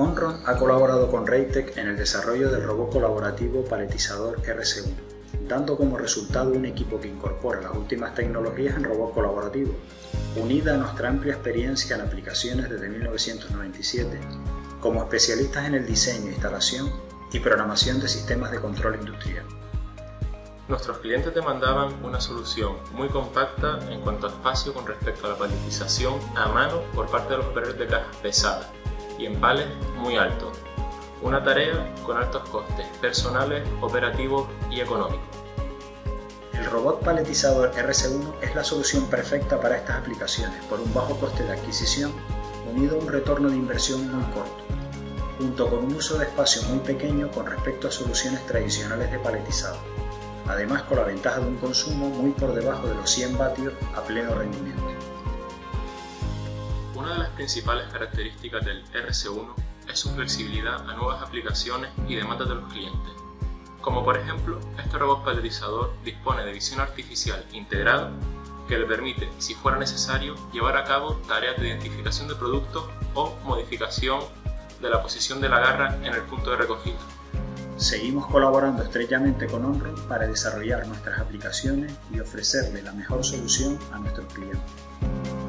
Onron ha colaborado con Reitec en el desarrollo del robot colaborativo paletizador RC1, dando como resultado un equipo que incorpora las últimas tecnologías en robot colaborativo, unida a nuestra amplia experiencia en aplicaciones desde 1997, como especialistas en el diseño, instalación y programación de sistemas de control industrial. Nuestros clientes demandaban una solución muy compacta en cuanto a espacio con respecto a la paletización a mano por parte de los operadores de cajas pesadas y en pales muy altos. Una tarea con altos costes personales, operativos y económicos. El robot paletizador RC1 es la solución perfecta para estas aplicaciones por un bajo coste de adquisición unido a un retorno de inversión muy corto, junto con un uso de espacio muy pequeño con respecto a soluciones tradicionales de paletizado además con la ventaja de un consumo muy por debajo de los 100 vatios a pleno rendimiento. Una de las principales características del RC1 es su flexibilidad a nuevas aplicaciones y demandas de los clientes. Como por ejemplo, este robot paletizador dispone de visión artificial integrada que le permite, si fuera necesario, llevar a cabo tareas de identificación de productos o modificación de la posición de la garra en el punto de recogida. Seguimos colaborando estrechamente con Onron para desarrollar nuestras aplicaciones y ofrecerle la mejor solución a nuestros clientes.